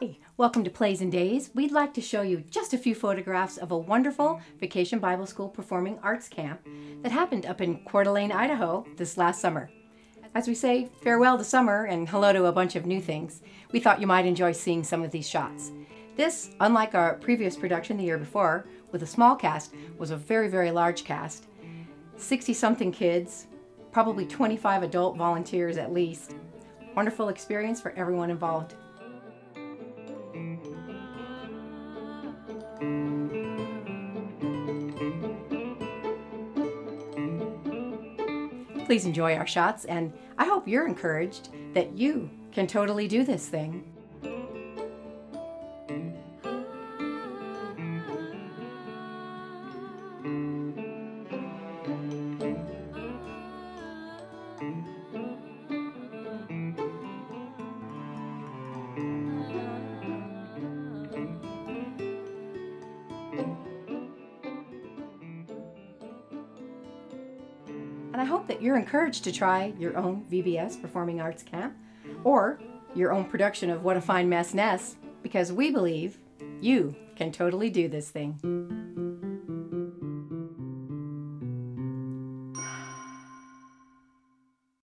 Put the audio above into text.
Hi, welcome to Plays in Days. We'd like to show you just a few photographs of a wonderful Vacation Bible School Performing Arts Camp that happened up in Coeur d'Alene, Idaho this last summer. As we say farewell to summer and hello to a bunch of new things, we thought you might enjoy seeing some of these shots. This, unlike our previous production the year before, with a small cast, was a very, very large cast. 60 something kids, probably 25 adult volunteers at least. Wonderful experience for everyone involved. Please enjoy our shots, and I hope you're encouraged that you can totally do this thing. And I hope that you're encouraged to try your own VBS Performing Arts Camp or your own production of What a Fine Mess Ness because we believe you can totally do this thing.